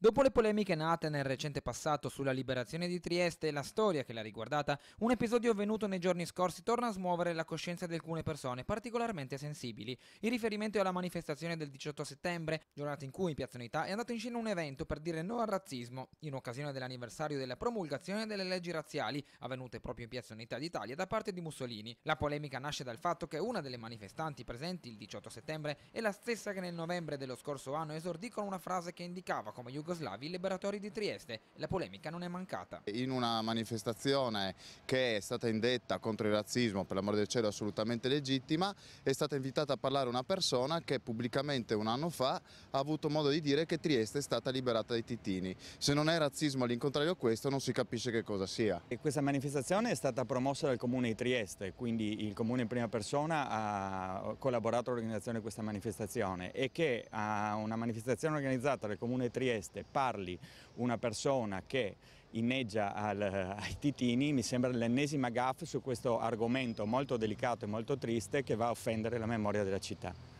Dopo le polemiche nate nel recente passato sulla liberazione di Trieste e la storia che l'ha riguardata, un episodio avvenuto nei giorni scorsi torna a smuovere la coscienza di alcune persone particolarmente sensibili. Il riferimento è alla manifestazione del 18 settembre, giornata in cui in Piazza Unità è andato in scena un evento per dire no al razzismo, in occasione dell'anniversario della promulgazione delle leggi razziali, avvenute proprio in Piazza Unità d'Italia da parte di Mussolini. La polemica nasce dal fatto che una delle manifestanti presenti il 18 settembre è la stessa che nel novembre dello scorso anno esordì con una frase che indicava come jugoslavi liberatori di Trieste. La polemica non è mancata. In una manifestazione che è stata indetta contro il razzismo, per l'amore del cielo assolutamente legittima, è stata invitata a parlare una persona che pubblicamente un anno fa ha avuto modo di dire che Trieste è stata liberata dai titini. Se non è razzismo all'incontrario questo non si capisce che cosa sia. E questa manifestazione è stata promossa dal Comune di Trieste, quindi il Comune in prima persona ha collaborato all'organizzazione di questa manifestazione e che a una manifestazione organizzata dal Comune di Trieste parli una persona che inneggia al, ai titini mi sembra l'ennesima gaffe su questo argomento molto delicato e molto triste che va a offendere la memoria della città.